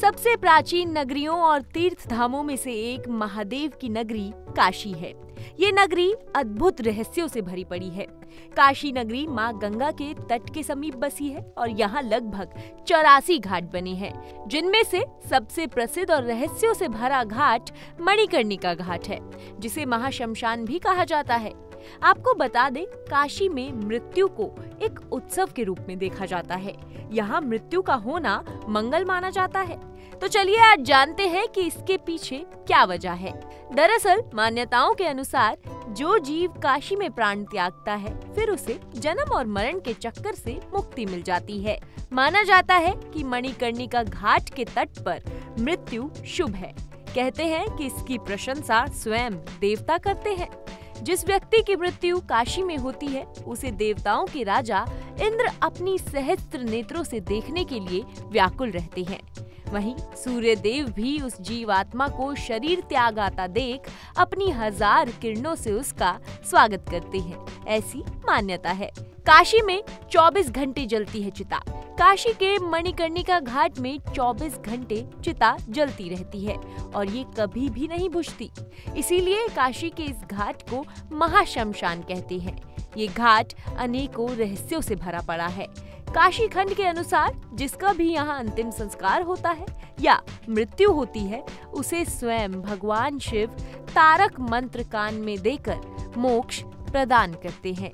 सबसे प्राचीन नगरियों और तीर्थ धामों में से एक महादेव की नगरी काशी है। ये नगरी अद्भुत रहस्यों से भरी पड़ी है। काशी नगरी माँ गंगा के तट के समीप बसी है और यहाँ लगभग चौरासी घाट बने हैं, जिनमें से सबसे प्रसिद्ध और रहस्यों से भरा घाट मणिकर्णिका घाट है, जिसे महाशमशान भी कहा जाता है। आपको बता दें, काशी में मृत्यु को एक उत्सव के रूप में देखा जाता है। यहाँ मृत्यु का होना मंगल माना जाता है। तो चलिए आज जानते हैं कि इसके पीछे क्या वजह है। दरअसल, मान्यताओं के अनुसार, जो जीव काशी में प्राण त्यागता है, फिर उसे जन्म और मरण के चक्कर से मुक्ति मिल जाती है। माना जाता है कि मणिकर्णिका घाट के तट पर मृत्यु शुभ है। कहते हैं कि इसकी प्रशंसा स्वयं देवता करते हैं। जिस व्यक्ति की मृत्यु काशी में होती है, उसे देवताओं के राजा इंद्र अपनी सहस्त्र नेत्रों से देखने के लिए व्याकुल रहते हैं। वहीं सूर्य देव भी उस जीवात्मा को शरीर त्याग आता देख अपनी हज़ार किरणों से उसका स्वागत करते हैं। ऐसी मान्यता है। काशी में 24 घंटे जलती है चिता। काशी के मणिकर्णिका घाट में 24 घंटे चिता जलती रहती है और ये कभी भी नहीं बुझती। इसीलिए काशी के इस घाट को महाशमशान कहते हैं। ये घाट अनेकों रहस्यों से भरा पड़ा है। काशी खंड के अनुसार जिसका भी यहाँ अंतिम संस्कार होता है या मृत्यु होती है, उसे स्वयं भगवान शिव तारक मंत्र कान में देकर मोक्ष प्रदान करते हैं।